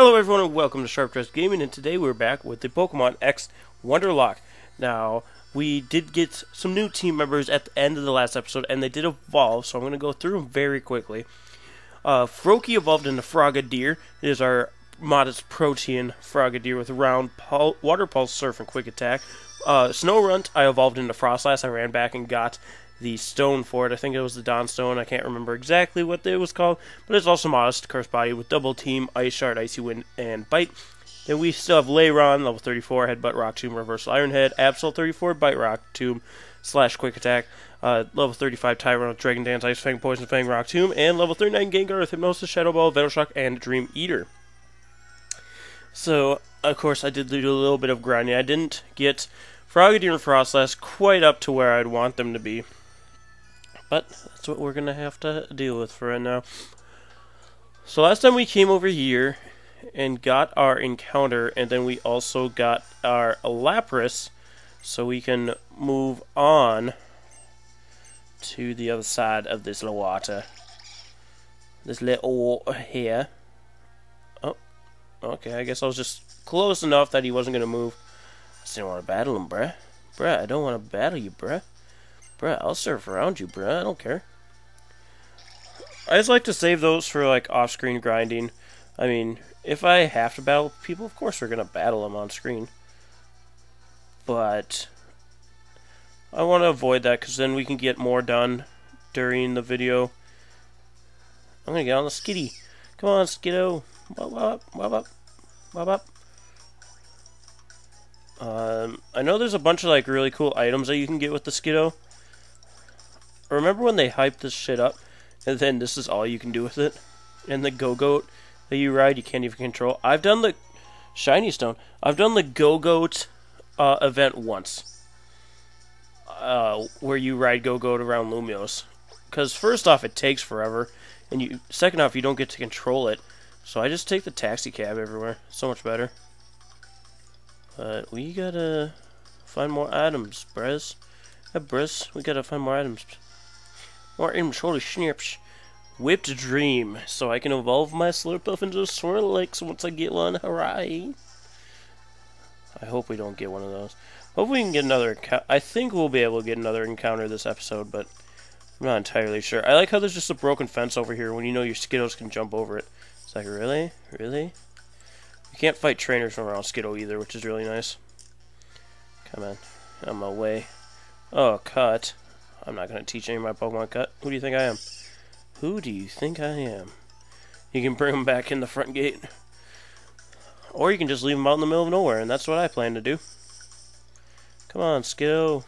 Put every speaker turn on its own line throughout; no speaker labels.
Hello everyone and welcome to Sharp-Dressed Gaming and today we're back with the Pokemon X Wonderlocke. Now, we did get some new team members at the end of the last episode and they did evolve, so I'm going to go through them very quickly. Uh, Froakie evolved into Frogadier. It is our modest Protean Frogadier with round pul water pulse surf and quick attack. Uh, Snorunt, I evolved into Froslass. I ran back and got the stone for it. I think it was the Dawn Stone. I can't remember exactly what it was called, but it's also modest. Curse Body with Double Team, Ice Shard, Icy Wind, and Bite. Then we still have Lairon, level 34, Headbutt Rock Tomb, Reversal Iron Head, Absol 34, Bite Rock Tomb, slash Quick Attack, uh, level 35 Tyrunt Dragon Dance, Ice Fang, Poison Fang, Rock Tomb, and level 39 Gengar with Hypnosis, Shadow Ball, Venoshock, and Dream Eater. So, of course, I did do a little bit of grinding. I didn't get Frogadier and Froslass quite up to where I'd want them to be. But that's what we're going to have to deal with for right now. So last time we came over here and got our encounter, and then we also got our Lapras, so we can move on to the other side of this little water. This little water here. Oh, okay, I guess I was just close enough that he wasn't going to move. I just didn't want to battle him, bruh. Bruh, I don't want to battle you, bruh. Bruh, I'll surf around you, bruh. I don't care. I just like to save those for, like, off-screen grinding. I mean, if I have to battle people, of course we're going to battle them on screen. But I want to avoid that because then we can get more done during the video. I'm going to get on the Skiddo. Come on, skiddo. Wop, wop, wop, wop, wop, wop. Um, I know there's a bunch of like really cool items that you can get with the Skiddo. Remember when they hyped this shit up, and then this is all you can do with it? And the Gogoat that you ride, you can't even control. I've done the Shiny Stone. I've done the Gogoat uh, event once, uh, where you ride Gogoat around Lumiose. Because first off, it takes forever, and you second off, you don't get to control it. So I just take the taxi cab everywhere. So much better. But we gotta find more items, Brez. Yeah, Brez, we gotta find more items. Items, holy snips. Whipped Dream, so I can evolve my Slurpuff into a Swirlix once I get one, hooray! I hope we don't get one of those. Hope we can get another, I think we'll be able to get another encounter this episode, but I'm not entirely sure. I like how there's just a broken fence over here when you know your Skittles can jump over it. It's like, really? Really? You can't fight trainers from around Skiddo either, which is really nice. Come on. I'm away. Oh, cut. I'm not going to teach any of my Pokemon cut. Who do you think I am? Who do you think I am? You can bring them back in the front gate. Or you can just leave them out in the middle of nowhere, and that's what I plan to do. Come on, Skiddo.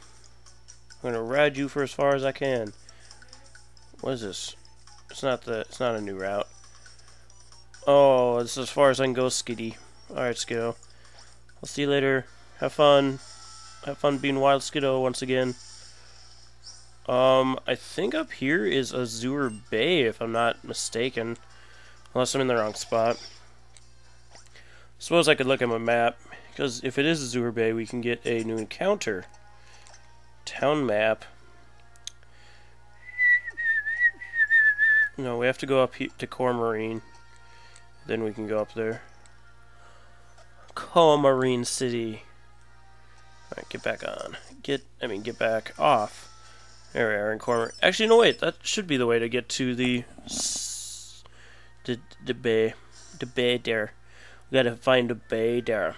I'm going to ride you for as far as I can. What is this? It's not the. It's not a new route. Oh, it's as far as I can go, Skiddo. Alright, Skiddo. I'll see you later. Have fun. Have fun being Wild Skiddo once again. Um, I think up here is Azure Bay, if I'm not mistaken. Unless I'm in the wrong spot. Suppose I could look at my map. Because if it is Azure Bay, we can get a new encounter. Town map. No, we have to go up to Coumarine. Then we can go up there. Coumarine City. Alright, get back on. Get, I mean, get back off. There we are in Coumarine. Actually, no, wait. That should be the way to get to the... The, the bay. The bay there. We gotta find the bay there.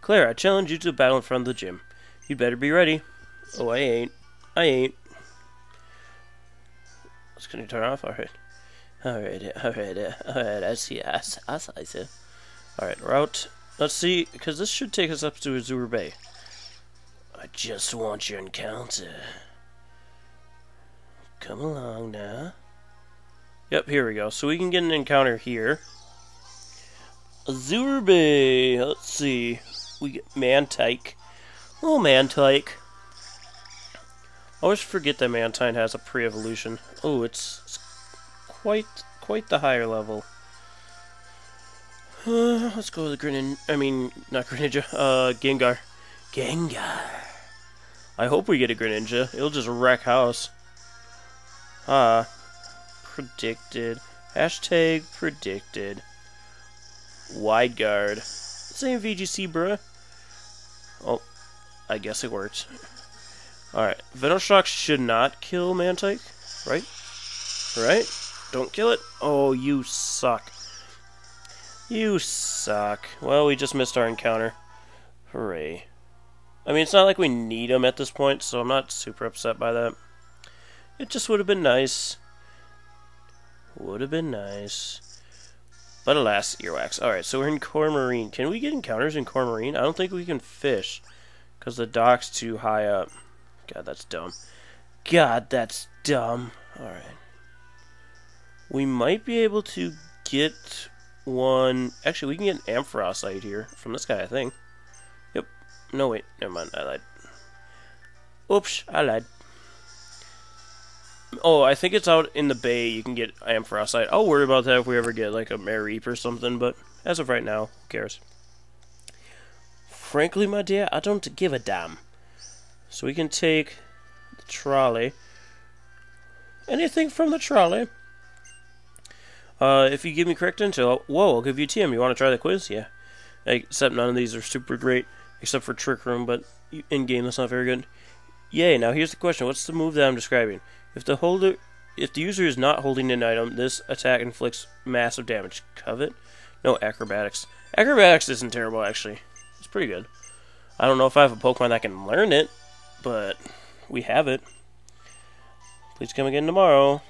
Claire, I challenge you to a battle in front of the gym. You'd better be ready. Oh, I ain't. I ain't. Can you turn off? Alright. Alright, alright, alright, I see, I, I, I see. Alright, route. Let's see, because this should take us up to Azure Bay. I just want your encounter. Come along now. Yep, here we go. So we can get an encounter here. Azure Bay. Let's see. We get Mantyke. Oh, Mantyke. I always forget that Mantine has a pre-evolution. Oh, it's, it's quite quite the higher level. Uh, let's go with the Grenin. I mean, not Greninja. Uh, Gengar. Gengar. I hope we get a Greninja. It'll just wreck house. Ah. Predicted. Hashtag predicted. Wide guard. Same VGC, bruh. Oh, I guess it worked. Alright, Venoshock should not kill Mantyke, right? Right? Don't kill it. Oh, you suck. You suck. Well, we just missed our encounter. Hooray. I mean, it's not like we need him at this point, so I'm not super upset by that. It just would have been nice. Would have been nice. But alas, earwax. Alright, so we're in Coumarine. Can we get encounters in Coumarine? I don't think we can fish. Because the dock's too high up. God, that's dumb. God, that's dumb. Alright. We might be able to get one... Actually, we can get an Ampharosite here from this guy, I think. Yep. No, wait. Never mind. I lied. Oops, I lied. Oh, I think it's out in the bay. You can get Ampharosite. I'll worry about that if we ever get like a Mareep or something, but as of right now, who cares? Frankly, my dear, I don't give a damn. So we can take the trolley. Anything from the trolley? Uh, if you give me correct intel, whoa, I'll give you TM. You want to try the quiz? Yeah. Except none of these are super great, except for Trick Room, but in game that's not very good. Yay, now here's the question. What's the move that I'm describing? If the holder if the user is not holding an item, this attack inflicts massive damage. Covet? No, acrobatics. Acrobatics isn't terrible actually. It's pretty good. I don't know if I have a Pokemon that can learn it, but we have it. Please come again tomorrow.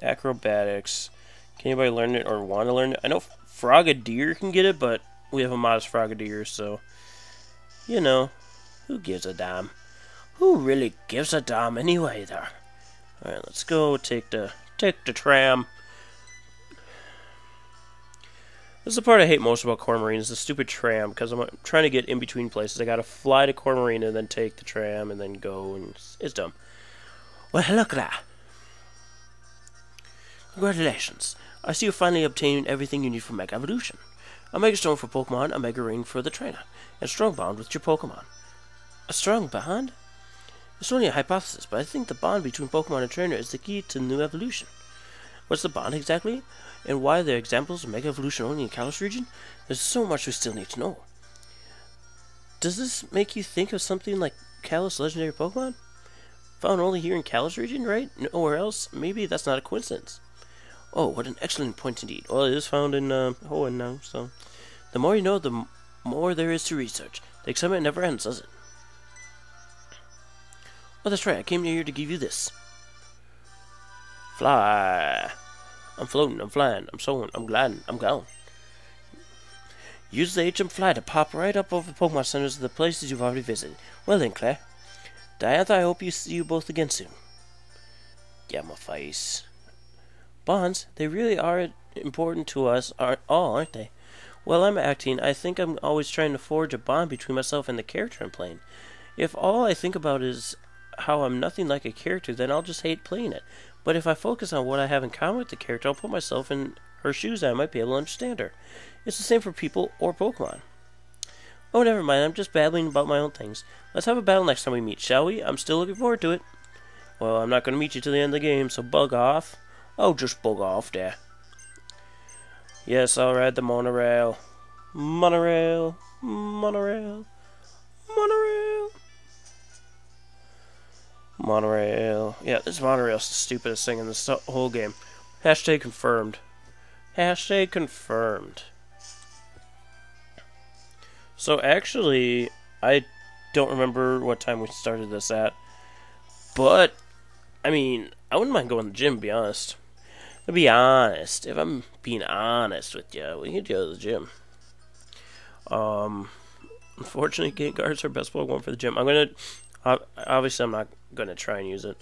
Acrobatics. Can anybody learn it or want to learn it? I know Frogadier can get it, but we have a modest Frogadier, so you know, who gives a damn? Who really gives a damn anyway there? Alright, let's go take the take the tram. This is the part I hate most about Coumarine is the stupid tram because I'm trying to get in between places. I gotta fly to Coeur and then take the tram and then go and it's, it's dumb. Well, hello there. Congratulations. I see you finally obtained everything you need for Mega Evolution. A Mega Stone for Pokemon, a Mega Ring for the trainer, and Strong Bond with your Pokemon. A Strong Bond? It's only a hypothesis, but I think the bond between Pokemon and trainer is the key to new evolution. What's the bond exactly? And why are there examples of Mega Evolution only in Kalos region? There's so much we still need to know. Does this make you think of something like Kalos legendary Pokemon? Found only here in Kalos region, right? Nowhere else? Maybe that's not a coincidence. Oh, what an excellent point indeed. Well, it is found in uh, Hoenn now, so... The more you know, the more there is to research. The excitement never ends, does it? Oh, that's right. I came here to give you this. Fly. I'm floating. I'm flying. I'm soaring. I'm gliding. I'm gone. Use the HM Fly to pop right up over Pokemon centers of the places you've already visited. Well then, Claire. Diantha, I hope you see you both again soon. Get my face. Bonds, they really are important to us aren't all, aren't they? Well, I'm acting. I think I'm always trying to forge a bond between myself and the character I'm playing. If all I think about is how I'm nothing like a character, then I'll just hate playing it. But if I focus on what I have in common with the character, I'll put myself in her shoes and I might be able to understand her. It's the same for people or Pokemon. Oh, never mind. I'm just babbling about my own things. Let's have a battle next time we meet, shall we? I'm still looking forward to it. Well, I'm not going to meet you till the end of the game, so bug off. Oh, just bug off there. Yes, I'll ride the monorail. Monorail. Monorail. Monorail. Monorail. Yeah, this monorail's the stupidest thing in this whole game. Hashtag confirmed. Hashtag confirmed. So actually, I don't remember what time we started this at. But, I mean, I wouldn't mind going to the gym, to be honest. To be honest, if I'm being honest with you, we could go to the gym. Um, unfortunately, gate guards are best Pokemon for the gym. I'm gonna, obviously, I'm not gonna try and use it.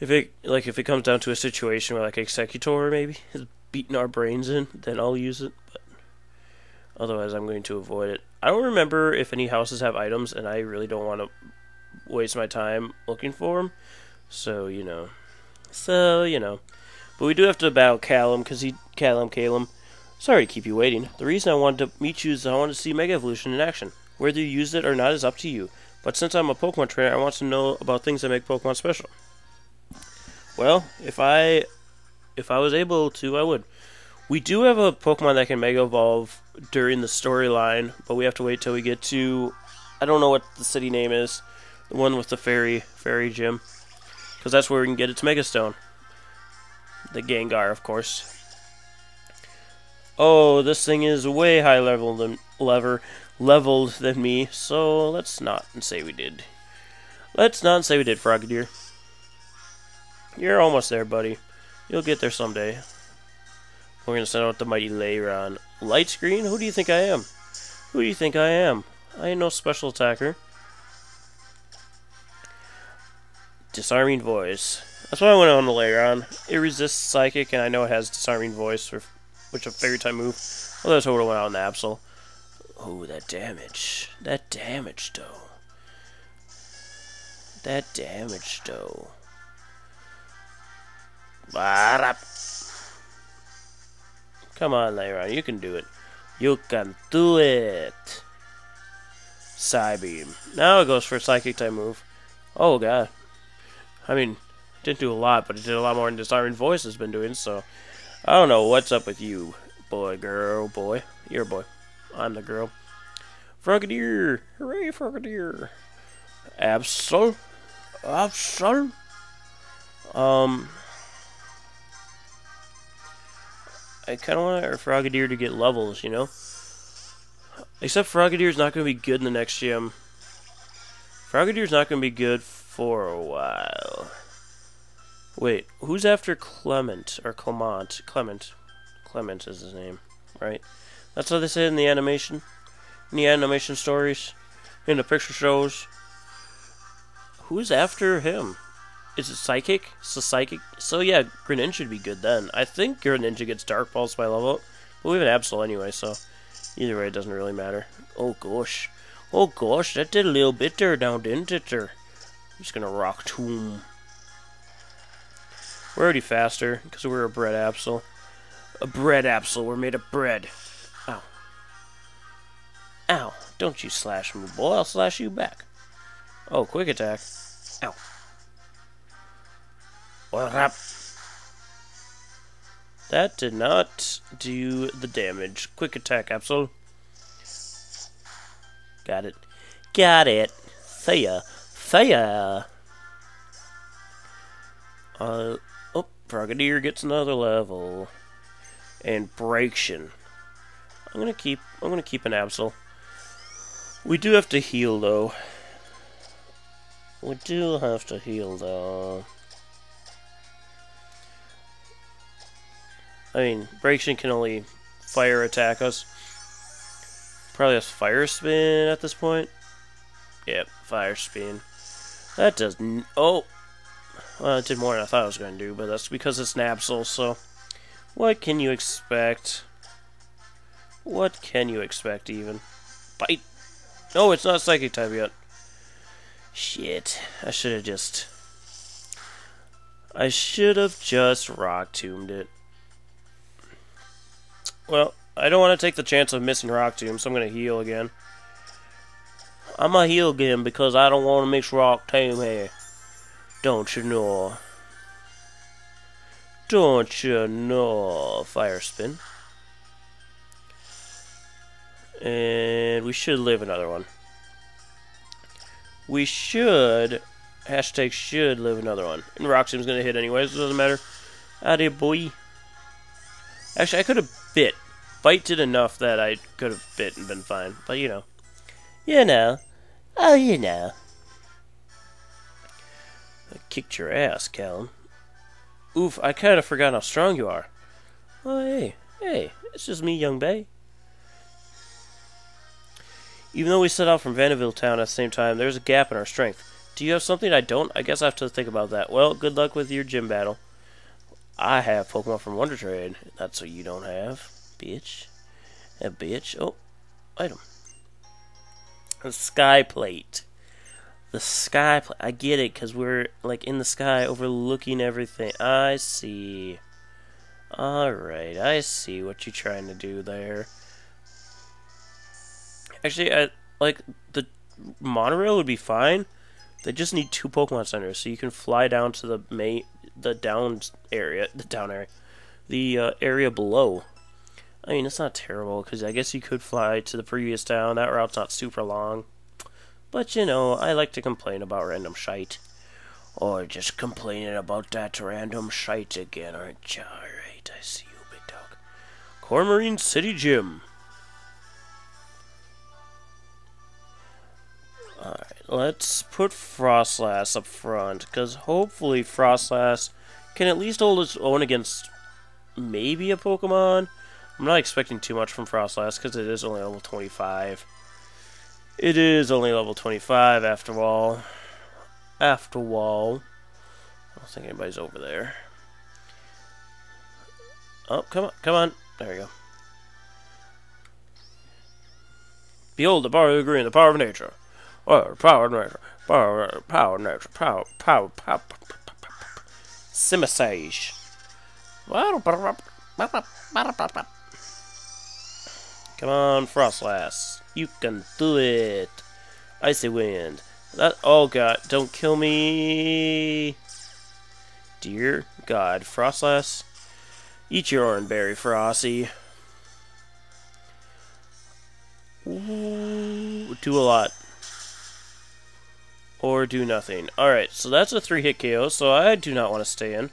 If it like if it comes down to a situation where like Exeggutor maybe is beating our brains in, then I'll use it. But otherwise, I'm going to avoid it. I don't remember if any houses have items, and I really don't want to waste my time looking for them. So you know, so you know. But we do have to battle Calem, because he... Callum, Calem. Sorry to keep you waiting. The reason I wanted to meet you is I wanted to see Mega Evolution in action. Whether you use it or not is up to you. But since I'm a Pokemon trainer, I want to know about things that make Pokemon special. Well, if I... If I was able to, I would. We do have a Pokemon that can Mega Evolve during the storyline, but we have to wait till we get to I don't know what the city name is, the one with the fairy fairy gym, because that's where we can get its Mega Stone. The Gengar, of course. Oh, this thing is way high level than lever leveled than me, so let's not say we did. Let's not say we did, Frogadier. You're almost there, buddy. You'll get there someday. We're gonna send out the mighty Lairon. Light screen? Who do you think I am? Who do you think I am? I ain't no special attacker. Disarming voice. That's why I went on the Lairon. It resists psychic, and I know it has disarming voice, which a fairy type move. Well, that's what went out on the Absol. Oh, that damage. That damage, though. That damage, though. Barap. Come on, Lairon, you can do it. You can do it. Psybeam. Now it goes for a Psychic type move. Oh, God. I mean, didn't do a lot, but it did a lot more than Disarming Voice has been doing, so... I don't know what's up with you, boy, girl, boy. You're a boy. I'm the girl. Frogadier! Hooray, Frogadier! Absol? Absol? Um... I kind of want our Frogadier to get levels, you know? Except Frogadier's not going to be good in the next gym. Frogadier's not going to be good for a while. Wait, who's after Clement? Or Clement? Clement. Clement is his name, right? That's what they say in the animation. In the animation stories. In the picture shows. Who's after him? Is it Psychic? So Psychic. So yeah, Greninja should be good then. I think Greninja gets Dark Pulse by level. But we have an Absol anyway, so either way it doesn't really matter. Oh gosh. Oh gosh, that did a little bit there now, didn't it there? I'm just gonna Rock Tomb. We're already faster, because we're a bred Absol. A bread Absol, we're made of bread. Ow. Don't you slash me, boy, I'll slash you back. Oh, quick attack. Ow. That did not do the damage. Quick attack, Absol. Got it. Got it. Thea. Thea. Uh, oh, Frogadier gets another level. And Braixen. I'm gonna keep I'm gonna keep an Absol. We do have to heal though. We do have to heal though. I mean, Braixen can only fire attack us. Probably has fire spin at this point. Yep, fire spin. That does n oh, well, it did more than I thought I was going to do, but that's because it's Napsol. So, what can you expect? What can you expect even? Bite. No, it's not psychic type yet. Shit, I should have just. I should have just rock tombed it. Well, I don't want to take the chance of missing Rock Tomb, so I'm going to heal again. I'm going to heal again because I don't want to miss Rock Tomb here. Don't you know? Don't you know? Fire Spin. And we should live another one. We should, hashtag should live another one. And Rock going to hit anyways, it doesn't matter. Howdy, boy. Actually, I could have bit. Bite did enough that I could have bit and been fine. But, you know. You know. Oh, you know. I kicked your ass, Calem. Oof, I kind of forgot how strong you are. Oh, hey. Hey, it's just me, young Bay. Even though we set out from Vaniville town at the same time, there's a gap in our strength. Do you have something I don't? I guess I have to think about that. Well, good luck with your gym battle. I have Pokemon from Wonder Trade. That's what you don't have, bitch. A bitch. Oh, item. The sky plate. The sky plate. I get it, because we're, like, in the sky overlooking everything. I see. Alright, I see what you're trying to do there. Actually, I, like, the monorail would be fine. They just need two Pokemon centers, so you can fly down to the main, the down area, the down area, the uh, area below, I mean, it's not terrible, because I guess you could fly to the previous town. That route's not super long. But, you know, I like to complain about random shite. Or just complaining about that random shite again, aren't you? Alright, I see you, big dog. Coumarine City Gym. Alright, let's put Froslass up front, because hopefully Froslass can at least hold its own against maybe a Pokemon. I'm not expecting too much from Froslass, because it is only level 25. It is only level 25 after all. After all. I don't think anybody's over there. Oh, come on, come on. There we go. Behold the power of the green, the power of nature. Power. Power, power nature. Power, power, power. Simisage. Come on, Froslass. You can do it. Icy Wind. That. Oh god, don't kill me. Dear God, Froslass. Eat your orange berry, Frosty. Ooh, do a lot. Or do nothing. Alright, so that's a three hit KO, so I do not want to stay in.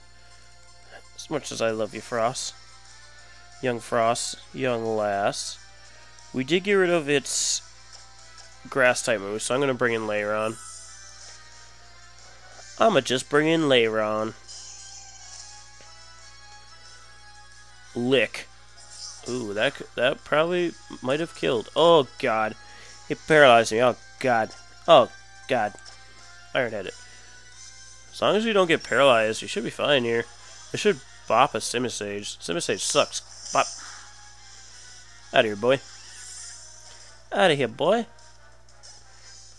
As much as I love you, Frost. Young Frost, young lass. We did get rid of its grass type move, so I'm going to bring in Lairon. I'm going to just bring in Lairon. Lick. Ooh, that that probably might have killed. Oh god, it paralyzed me. Oh god. Oh god. Iron headed. As long as you don't get paralyzed, you should be fine here. It should bop a Simisage. Simisage sucks. Bop. Out of here, boy. Out of here, boy.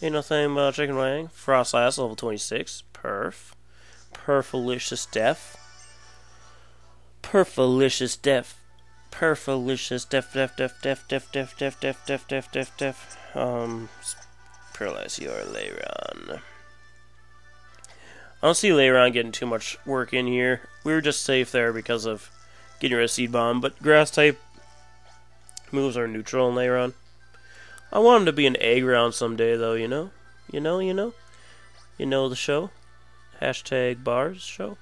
Ain't nothing about chicken wing. Froslass level 26. Perf. Perfalicious death. Perfalicious death. Perfalicious def def def def def def def def def def def def um paralyze your Lairon. I don't see Lairon getting too much work in here. We were just safe there because of getting rid of Seed Bomb, but grass type moves are neutral in Lairon. I want him to be an egg round someday though, you know? You know, you know? You know the show? Hashtag bars show?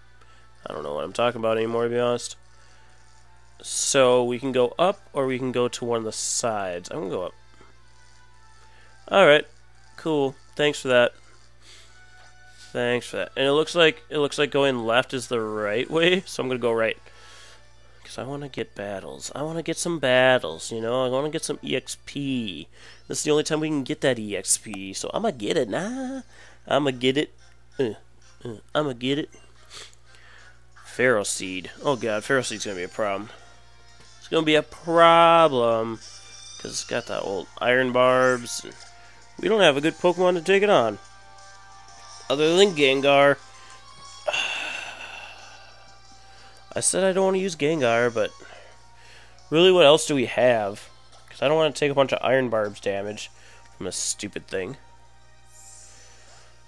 I don't know what I'm talking about anymore to be honest. So we can go up or we can go to one of the sides. I'm gonna go up. Alright. Cool. Thanks for that. Thanks for that. And it looks like it looks like going left is the right way, so I'm gonna go right. Because I want to get battles. I want to get some battles, you know? I want to get some EXP. This is the only time we can get that EXP, so I'm going to get it. Nah. I'm going to get it. Uh, uh, I'm going to get it. Ferroseed. Oh god, Ferroseed's to be a problem. It's to be a problem. Because it's got that old iron barbs. we don't have a good Pokemon to take it on. Other than Gengar. I said I don't want to use Gengar, but really what else do we have? Because I don't want to take a bunch of Iron Barbs damage from this stupid thing.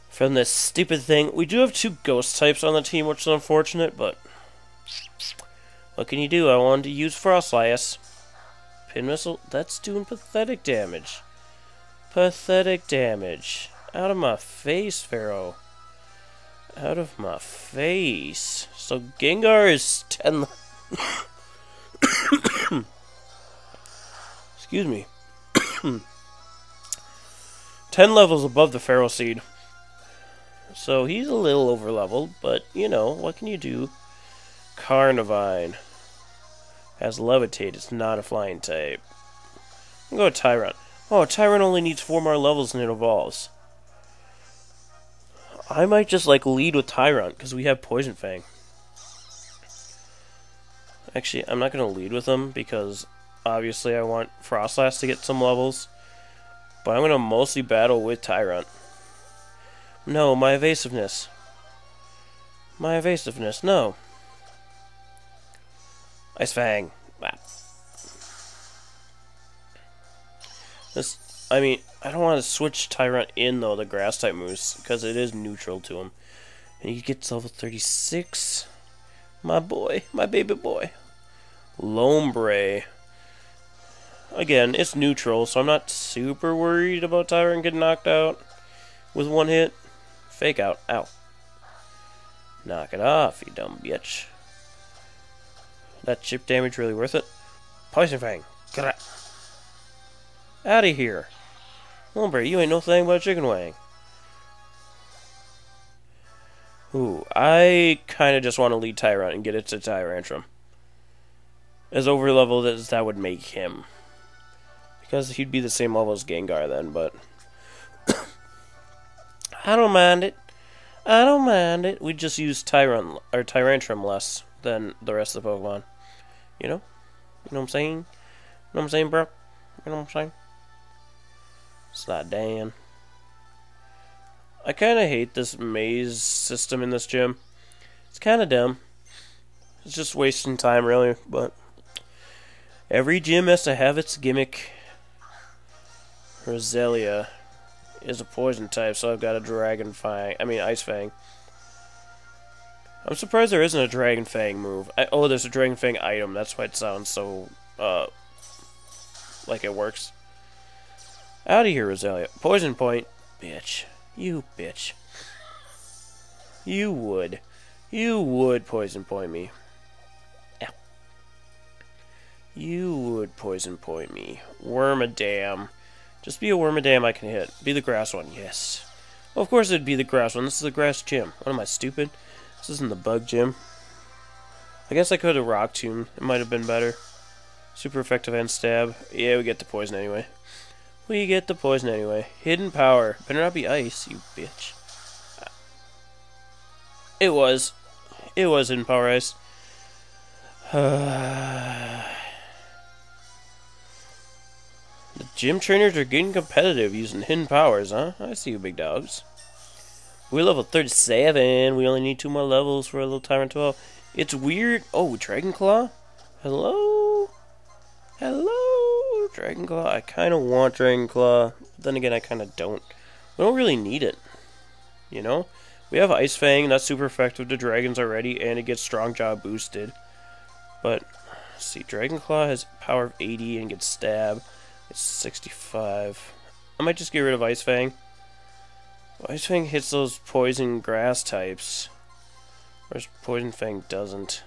From this stupid thing. We do have two Ghost types on the team, which is unfortunate, but... What can you do? I wanted to use Froslass. Pin Missile? That's doing pathetic damage. Pathetic damage. Out of my face, Pharaoh. Out of my face. So Gengar is 10... Excuse me. 10 levels above the Ferroseed. So he's a little over leveled, but you know, what can you do? Carnivine has levitate, it's not a flying type. I'm going to Tyrunt. Oh, Tyrunt only needs four more levels and it evolves. I might just like lead with Tyrunt because we have Poison Fang. Actually, I'm not going to lead with him because obviously I want Froslass to get some levels. But I'm going to mostly battle with Tyrunt. No, my evasiveness. My evasiveness, no. Ice Fang. Ah. This I mean, I don't want to switch Tyrunt in, though, the Grass-type moves, because it is neutral to him. And he gets level 36. My boy, my baby boy. Lombre. again, it's neutral, so I'm not super worried about Tyrunt getting knocked out with one hit. Fake out. Ow. Knock it off, you dumb bitch. That chip damage really worth it? Poison Fang. Get out. Out of here. Lumber, you ain't no thing but a chicken wing. Ooh, I kind of just want to lead Tyrunt and get it to Tyrantrum. As over leveled as that would make him. Because he'd be the same level as Gengar then, but... I don't mind it. I don't mind it. We just use Tyrunt or Tyrantrum less than the rest of the Pokemon. You know? You know what I'm saying? You know what I'm saying, bro? You know what I'm saying? It's not Dan. I kind of hate this maze system in this gym. It's kind of dumb. It's just wasting time, really, but every gym has to have its gimmick. Roselia is a poison type, so I've got a Dragon Fang. I mean, Ice Fang. I'm surprised there isn't a Dragon Fang move. I, oh, there's a Dragon Fang item. That's why it sounds so, uh, like it works. Out of here, Roselia. Poison Point. Bitch. You bitch. You would. You would poison point me. You would poison point me. Worm a Wormadam. Just be a worm a Wormadam I can hit. Be the grass one, yes. Well, of course it'd be the grass one. This is the grass gym. What am I, stupid? This isn't the bug gym. I guess I could have Rock Tomb. It might have been better. Super effective and stab. Yeah, we get the poison anyway. We get the poison anyway. Hidden power. Better not be ice, you bitch. It was. It was hidden power ice. the gym trainers are getting competitive using hidden powers, huh? I see you, big dogs. We're level 37. We only need two more levels for a little Tyrant 12. It's weird. Oh, Dragon Claw? Hello? Hello, Dragon Claw. I kind of want Dragon Claw. Then again, I kind of don't. We don't really need it. You know? We have Ice Fang. That's super effective to dragons already, and it gets Strong Jaw boosted. But, see, Dragon Claw has power of 80 and gets Stab. It's 65. I might just get rid of Ice Fang. Ice Fang hits those poison grass types. Whereas Poison Fang doesn't.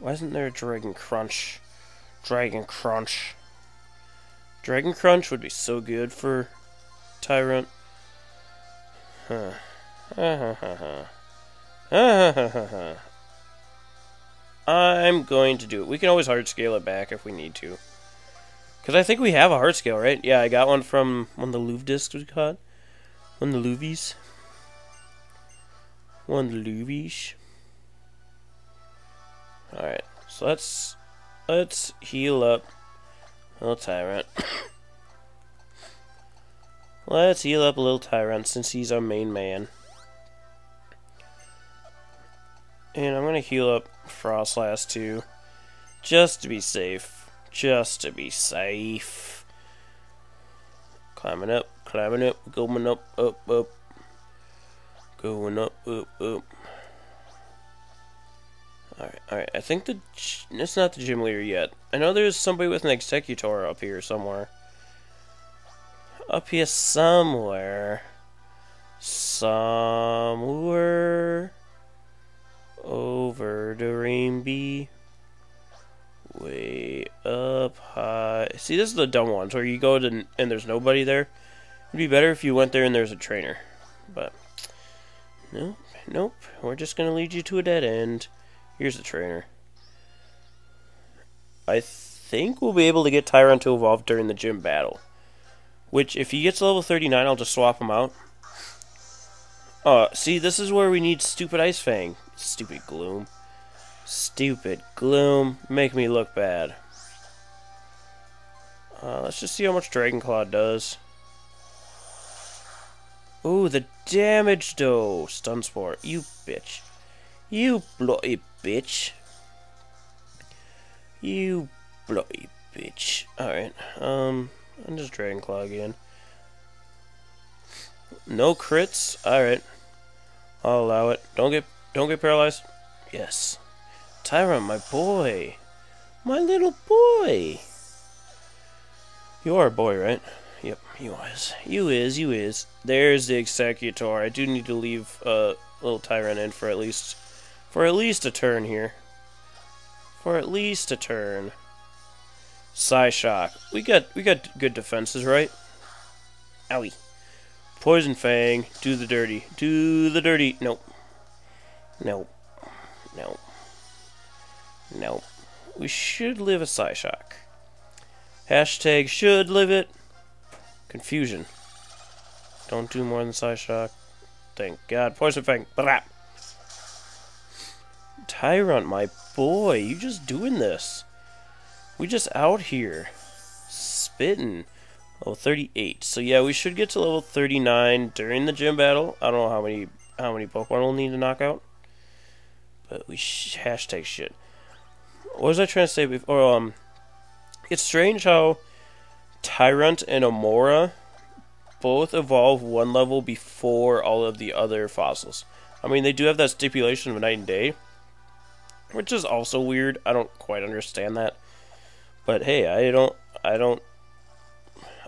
Why isn't there a Dragon Crunch? Dragon Crunch. Dragon Crunch would be so good for Tyrunt. Huh. I'm going to do it. We can always hard scale it back if we need to. Because I think we have a heart scale, right? Yeah, I got one from one of the Luvdiscs we caught. One of the Louvies. One of the Louvies. Alright, so let's let's heal up little Tyrunt. let's heal up a little Tyrunt since he's our main man. And I'm gonna heal up Froslass too. Just to be safe. Just to be safe. Climbing up, climbing up, going up, up, up. Going up, up, up. Alright, alright. I think the... It's not the gym leader yet. I know there's somebody with an Exeggutor up here somewhere. Up here somewhere. Somewhere. Over the rainbow. Way up high. See, this is the dumb ones where you go to and there's nobody there. It'd be better if you went there and there's a trainer. But, nope, nope. We're just going to lead you to a dead end. Here's the trainer. I think we'll be able to get Tyrunt to evolve during the gym battle. Which, if he gets level 39, I'll just swap him out. Uh, see, this is where we need stupid Ice Fang. Stupid Gloom. Stupid Gloom. Make me look bad. Uh, let's just see how much Dragon Claw does. Ooh, the damage though. Stun Spore. You bitch. You bloody bitch. You bloody bitch. Alright, um, I'm just Dragon Claw again. No crits? Alright. I'll allow it. Don't get don't get paralyzed. Yes. Tyrunt, my boy. My little boy. You are a boy, right? Yep, you is. You is, you is. There's the Exeggutor. I do need to leave a uh, little Tyrunt in for at least for at least a turn here. For at least a turn. Psyshock. We got we got good defenses, right? Owie. Poison Fang. Do the dirty. Do the dirty. Nope. Nope. Nope. Nope. We should live a Psyshock. Hashtag should live it. Confusion. Don't do more than Psyshock. Thank God. Poison Fang. Blah. Tyrunt, my boy, you just doing this. We just out here. Spitting. Level 38. So yeah, we should get to level 39 during the gym battle. I don't know how many how many Pokemon we'll need to knock out. But we sh hashtag shit. What was I trying to say before? Um, it's strange how Tyrunt and Amaura both evolve one level before all of the other fossils. I mean, they do have that stipulation of night and day, which is also weird. I don't quite understand that. But hey, I don't, I don't,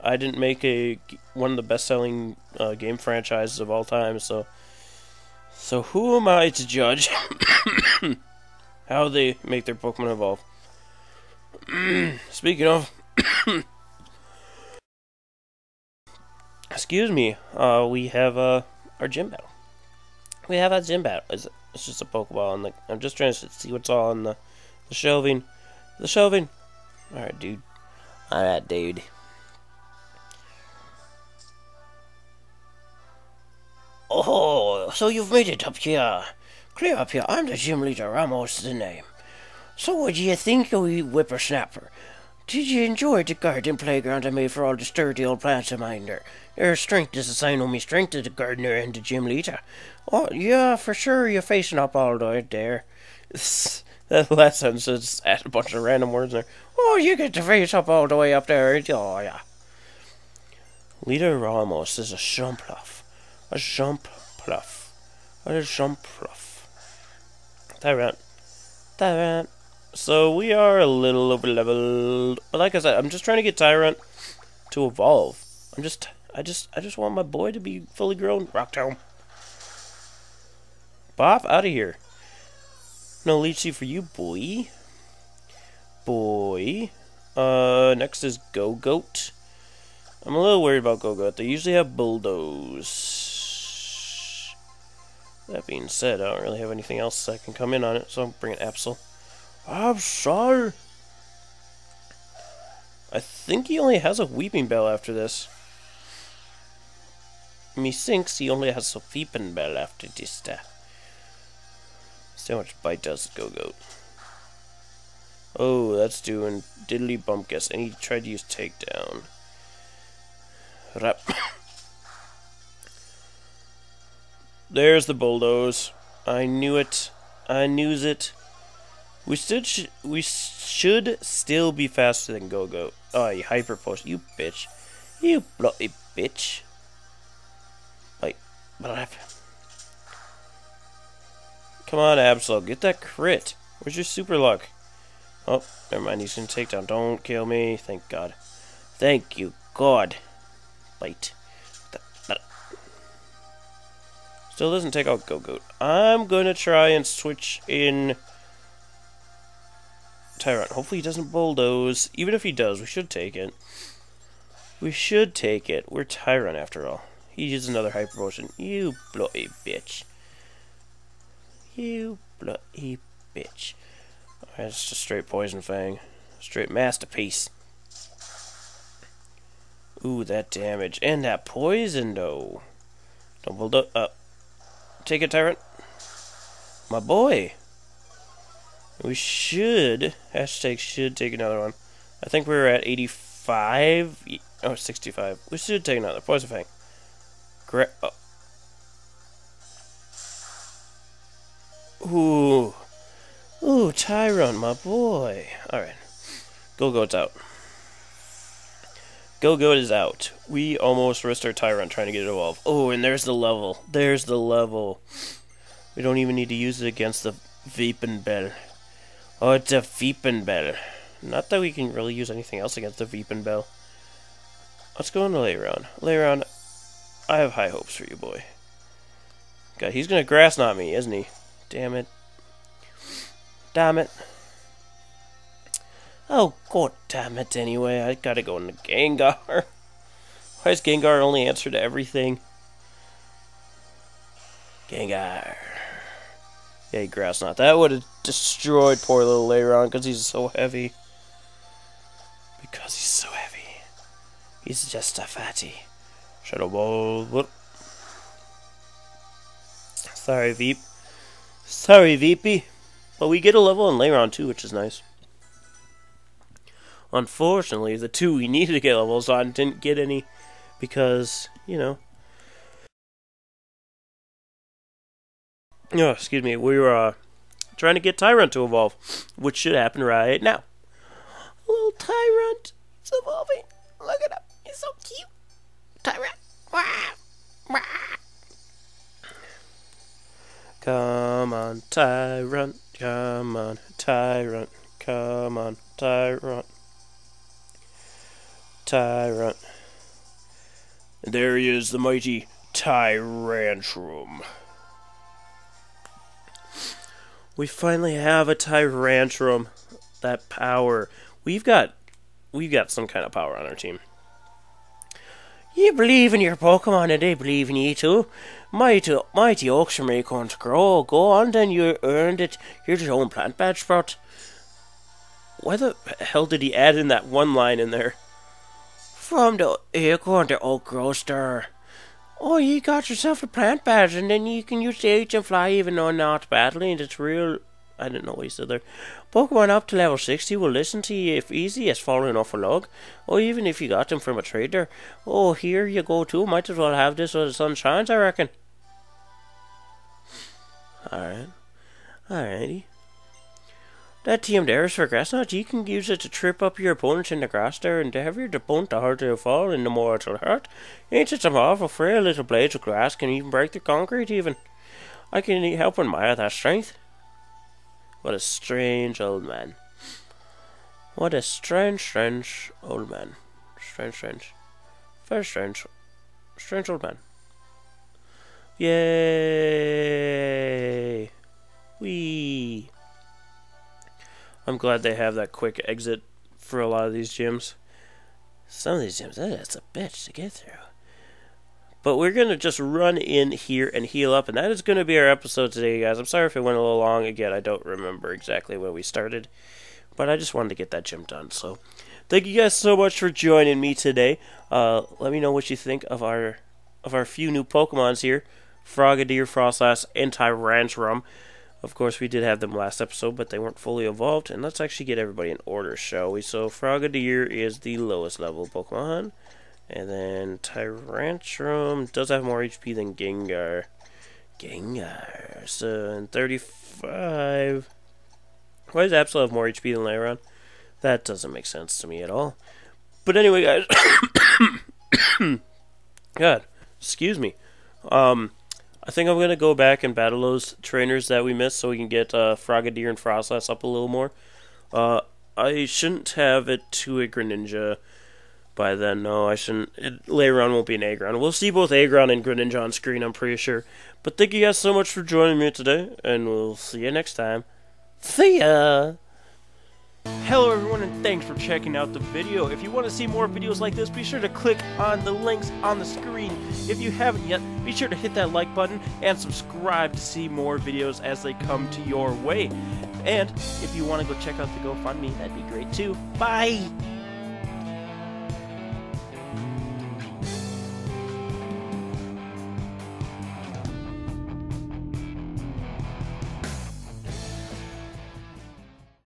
I didn't make a one of the best-selling uh, game franchises of all time, so, so who am I to judge how they make their Pokemon evolve? Speaking of, excuse me, uh, we have uh, our gym battle. We have a gym battle. It's, it's just a Pokeball, and like I'm just trying to see what's all in the, the shelving. The shelving. All right, dude. All right, dude. Oh, so you've made it up here. Clear up here. I'm the gym leader. Ramos the name. So what do you think, you whippersnapper? Did you enjoy the garden playground I made for all the sturdy old plants of mine there? Your strength is a sign of me strength as the gardener and the gym leader. Oh, yeah, for sure you're facing up all the way there. that last sentence just add a bunch of random words there. Oh, you get to face up all the way up there. Oh, yeah. Leader Ramos is a Jumpluff. A Jumpluff. A Jumpluff. Tyrunt. Tyrunt. So we are a little over leveled. But like I said, I'm just trying to get Tyrunt to evolve. I'm just I just I just want my boy to be fully grown. Rock Rocktown. Bob, out of here. No Leechy for you, boy. Boy. Uh, next is Gogoat. I'm a little worried about Gogoat. They usually have Bulldoze. That being said, I don't really have anything else that can come in on it, so I'm bringing Absol. I'm sorry. I think he only has a Weepinbell after this. Me thinks he only has a Weepinbell after this. Uh. How much bite does Gogoat. Oh, that's doing diddly bumpkus, and he tried to use takedown. Rap. There's the bulldoze. I knew it. I knew it. We should sh we should still be faster than Go-Go. Oh, you hyper push, you bitch. You bloody bitch. Like, what Come on, Absol, get that crit. Where's your super luck? Oh, never mind, he's gonna take down. Don't kill me, thank God. Thank you, God. Bite. Still doesn't take out Gogoat. I'm gonna try and switch in Tyrunt. Hopefully he doesn't bulldoze. Even if he does, we should take it. We should take it. We're Tyrunt after all. He uses another hyper potion. You bloody bitch. You bloody bitch. That's just straight poison fang. Straight masterpiece. Ooh, that damage. And that poison, though. Don't bulldoze. Uh, take it, Tyrunt. My boy. We should, hashtag should take another one. I think we are at 85, oh, 65. We should take another. Poison Fang. Gra oh. Ooh. Ooh, Tyrunt, my boy. Alright. Gogoat's out. Gogoat is out. We almost risked our Tyrunt trying to get it evolved. Oh, and there's the level. There's the level. We don't even need to use it against the Weepinbell. Oh, it's a Weepinbell. Not that we can really use anything else against the Veepin Bell. Let's go into Lairon. Lairon, I have high hopes for you, boy. God, he's gonna grass knot me, isn't he? Damn it. Damn it. Oh, god damn it, anyway. I gotta go into Gengar. Why is Gengar only answer to everything? Gengar. Yeah, grass knot. That would have destroyed poor little Lairon because he's so heavy. Because he's so heavy. He's just a fatty. Shadow Ball. Whoop. Sorry, Veep. Sorry, Veepy. But we get a level in Lairon too, which is nice. Unfortunately, the two we needed to get levels on didn't get any because, you know. Oh, excuse me. We were uh, trying to get Tyrunt to evolve, which should happen right now. Little Tyrunt is evolving. Look at him. He's so cute. Tyrunt. Wah, wah. Come on, Tyrunt. Come on, Tyrunt. Come on, Tyrunt. Tyrunt. And there he is, the mighty Tyrantrum. We finally have a Tyrantrum. That power. We've got we've got some kind of power on our team. You believe in your Pokemon and they believe in you too. Mighty, mighty oaks from acorn to grow. Go on then, you earned it. Here's your own plant badge, Sprout. Why the hell did he add in that one line in there? From the acorn to oak grower. Oh, you got yourself a plant badge, and then you can use the H and fly even though not battling. And it's real. I didn't know what he said there. Pokemon up to level 60 will listen to you if easy as falling off a log, or even if you got them from a trader. Oh, here you go too. Might as well have this while the sun shines, I reckon. Alright. Alrighty. That TM there is for grass knot. You can use it to trip up your opponents in the grass there, and to have your opponent the harder to fall and the more it'll hurt. Ain't it some awful frail little blades of grass can even break the concrete even. I can help admire that strength. What a strange old man. What a strange, strange old man. Strange, strange. Very strange. Strange old man. Yay! Wee! I'm glad they have that quick exit for a lot of these gyms. Some of these gyms, that's a bitch to get through. But we're going to just run in here and heal up, and that is going to be our episode today, guys. I'm sorry if it went a little long. Again, I don't remember exactly when we started, but I just wanted to get that gym done. So, thank you guys so much for joining me today. Uh, let me know what you think of our of our few new Pokemons here: Frogadier, Froslass, and Tyrantrum. Of course, we did have them last episode, but they weren't fully evolved. And let's actually get everybody in order, shall we? So, Frogadier is the lowest level Pokemon. And then Tyrantrum does have more HP than Gengar. Gengar. So, in 35... Why does Absol have more HP than Lairon? That doesn't make sense to me at all. But anyway, guys... God, excuse me. Um... I think I'm going to go back and battle those trainers that we missed so we can get uh, Frogadier and Froslass up a little more. Uh, I shouldn't have it to a Greninja by then. No, I shouldn't. It, Lairon won't be an Aggron. We'll see both Aggron and Greninja on screen, I'm pretty sure. But thank you guys so much for joining me today, and we'll see you next time. See ya! Hello everyone and thanks for checking out the video. If you want to see more videos like this, be sure to click on the links on the screen. If you haven't yet, be sure to hit that like button and subscribe to see more videos as they come to your way. And if you want to go check out the GoFundMe, that'd be great too. Bye!